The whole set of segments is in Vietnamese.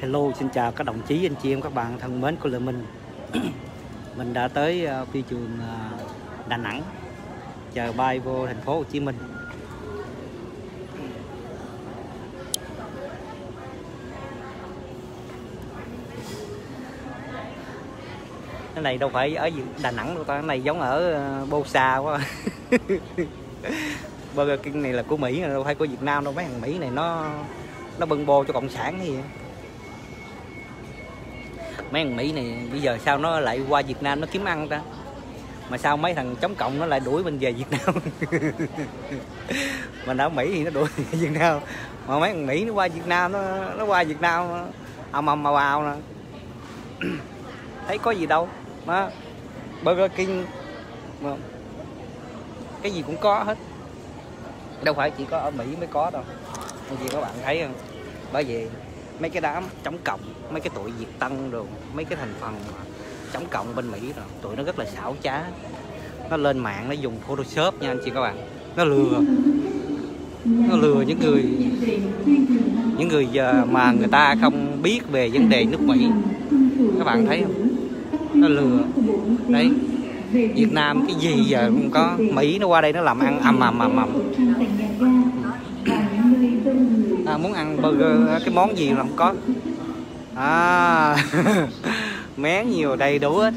Hello, xin chào các đồng chí, anh chị em, các bạn thân mến của Lê Minh. Mình đã tới ờ, phi trường ờ, Đà Nẵng Chờ bay vô thành phố Hồ Chí Minh. Cái này đâu phải ở Đà Nẵng đâu ta, cái này giống ở ờ, Bô Sa quá. Burger King này là của Mỹ, đâu phải của Việt Nam đâu, mấy thằng Mỹ này nó nó bưng bô cho cộng sản gì vậy mấy thằng Mỹ này, bây giờ sao nó lại qua Việt Nam nó kiếm ăn ta? Mà sao mấy thằng chống cộng nó lại đuổi mình về Việt Nam? Mà ở Mỹ thì nó đuổi về Việt Nam. Mà mấy thằng Mỹ nó qua Việt Nam, nó nó qua Việt Nam, ầm ầm mà vào nè. Thấy có gì đâu. Mà Burger King, mà cái gì cũng có hết. Đâu phải chỉ có ở Mỹ mới có đâu. Như vậy các bạn thấy không? Bởi vì mấy cái đám chống cộng, mấy cái tụi diệt tân rồi mấy cái thành phần chống cộng bên mỹ rồi, tụi nó rất là xảo trá. Nó lên mạng, nó dùng photoshop nha anh chị các bạn. Nó lừa. Nó lừa những người những người ờ, mà người ta không biết về vấn đề nước mỹ. Các bạn thấy không? Nó lừa. Đấy. Việt Nam cái gì giờ không có. Mỹ nó qua đây nó làm ăn ầm ầm ầm ầm muốn ăn burger à, cái món gì là không có. À mén nhiều đầy đủ hết.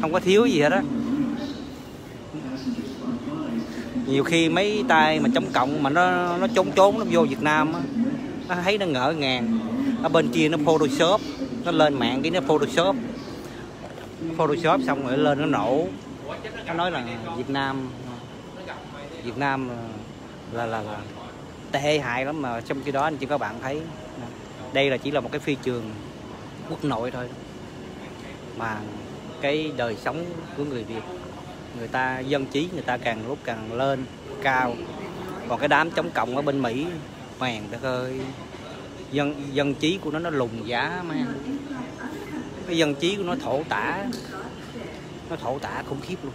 Không có thiếu gì hết á. Nhiều khi mấy tay mà chống cộng mà nó nó trốn trốn nó vô Việt Nam á nó thấy nó ngỡ ngàng. Ở bên kia nó photoshop nó lên mạng cái nó photoshop. Photoshop xong rồi lên nó nổ. Nó nói là Việt Nam Việt Nam là là, là tệ hại lắm mà trong khi đó anh chị các bạn thấy. Đây là chỉ là một cái phi trường quốc nội thôi. Mà cái đời sống của người Việt, người ta dân trí, người ta càng lúc càng lên, cao. Còn cái đám chống cộng ở bên Mỹ hoàng đất ơi. Dân dân trí của nó nó lùng giá mà cái dân trí của nó thổ tả, nó thổ tả khủng khiếp luôn.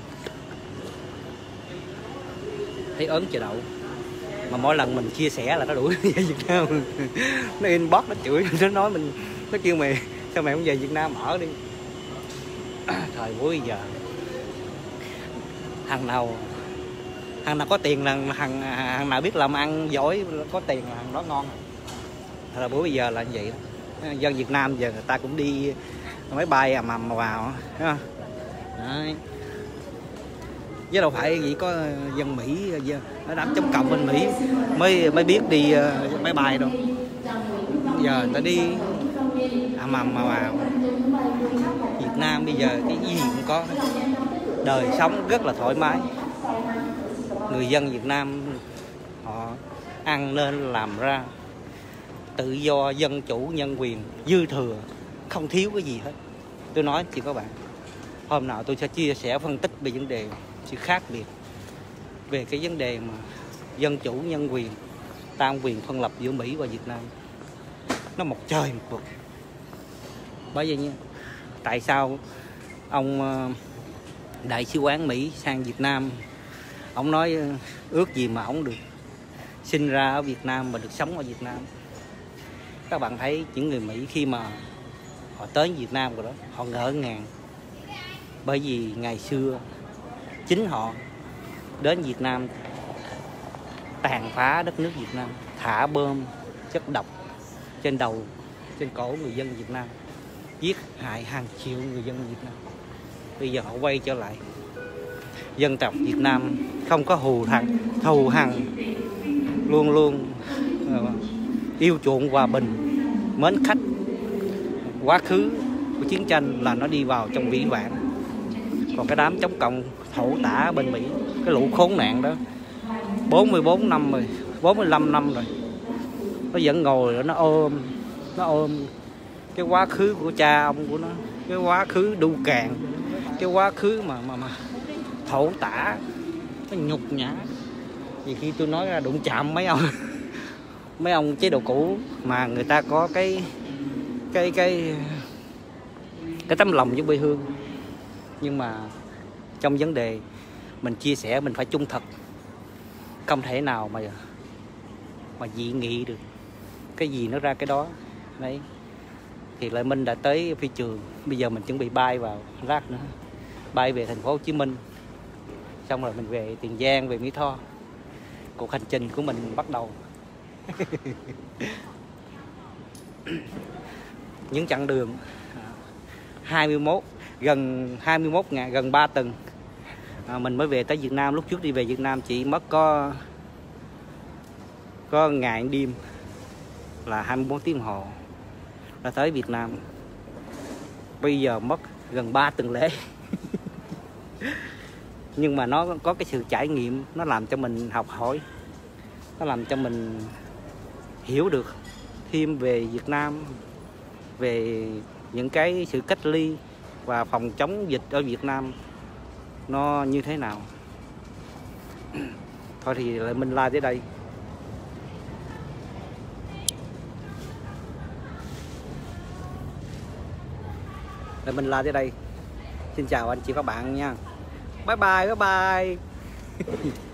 Thấy ớn chờ đậu mà mỗi lần mình chia sẻ là nó đuổi về Việt Nam. Nó inbox, nó chửi, nó nói mình, nó kêu mày, sao mày không về Việt Nam ở đi. Thời buổi giờ, thằng nào thằng nào có tiền là thằng thằng nào biết làm ăn giỏi, có tiền là thằng đó ngon. Là buổi bây giờ là như vậy đó. dân Việt Nam giờ người ta cũng đi máy bay à mà mò vào Đấy. Chứ đâu phải chỉ có dân Mỹ nó đám chống cộng bên Mỹ. Mới mới biết đi uh, máy bay đâu giờ ta đi. À mà mà mà Việt Nam bây giờ cái gì cũng có. Đời sống rất là thoải mái. Người dân Việt Nam họ ăn nên làm ra. Tự do dân chủ nhân quyền dư thừa. Không thiếu cái gì hết. Tôi nói chị các bạn. Hôm nào tôi sẽ chia sẻ phân tích về vấn đề sự khác biệt về cái vấn đề mà dân chủ, nhân quyền, tam quyền phân lập giữa Mỹ và Việt Nam. Nó một trời một vực. Bởi vậy nha, tại sao ông ờ, đại sứ quán Mỹ sang Việt Nam, ông nói ờ, ước gì mà ông được sinh ra ở Việt Nam và được sống ở Việt Nam? Các bạn thấy những người Mỹ khi mà họ tới Việt Nam rồi đó, họ ngỡ ngàng. Bởi vì ngày xưa chính họ đến Việt Nam, tàn phá đất nước Việt Nam, thả bơm chất độc trên đầu, trên cổ người dân Việt Nam, giết hại hàng triệu người dân Việt Nam. Bây giờ họ quay trở lại. Dân tộc Việt Nam không có hù thằng, thù hằn, luôn luôn ờ, yêu chuộng hòa bình, mến khách. Quá khứ của chiến tranh là nó đi vào trong vĩ vạn còn cái đám chống cộng thổ tả bên Mỹ, cái lũ khốn nạn đó. 44 năm rồi 45 năm rồi. Nó vẫn ngồi nó ôm nó ôm cái quá khứ của cha ông của nó, cái quá khứ đu càn cái quá khứ mà mà mà thổ tả, nó nhục nhã. Vì khi tôi nói ra đụng chạm mấy ông mấy ông chế độ cũ mà người ta có cái cái cái cái tấm lòng với quê hương. Nhưng mà trong vấn đề mình chia sẻ, mình phải trung thực. Không thể nào mà mà dị nghị được. Cái gì nó ra cái đó, đấy. Thì lại Minh đã tới phi trường, bây giờ mình chuẩn bị bay vào rác nữa. Bay về thành phố Hồ Chí Minh. Xong rồi mình về Tiền Giang, về Mỹ Tho. Cuộc hành trình của mình bắt đầu. Những chặng đường à, 21 gần 21 ngày gần 3 tuần à, mình mới về tới Việt Nam lúc trước đi về Việt Nam chỉ mất có có ngày đêm là 24 tiếng hồ là tới Việt Nam. Bây giờ mất gần 3 tuần lễ. Nhưng mà nó có cái sự trải nghiệm nó làm cho mình học hỏi nó làm cho mình hiểu được thêm về Việt Nam về những cái sự cách ly và phòng chống dịch ở Việt Nam nó như thế nào. Thôi thì lại mình like tới đây. Lại mình like tới đây. Xin chào anh chị các bạn nha. Bye bye bye bye.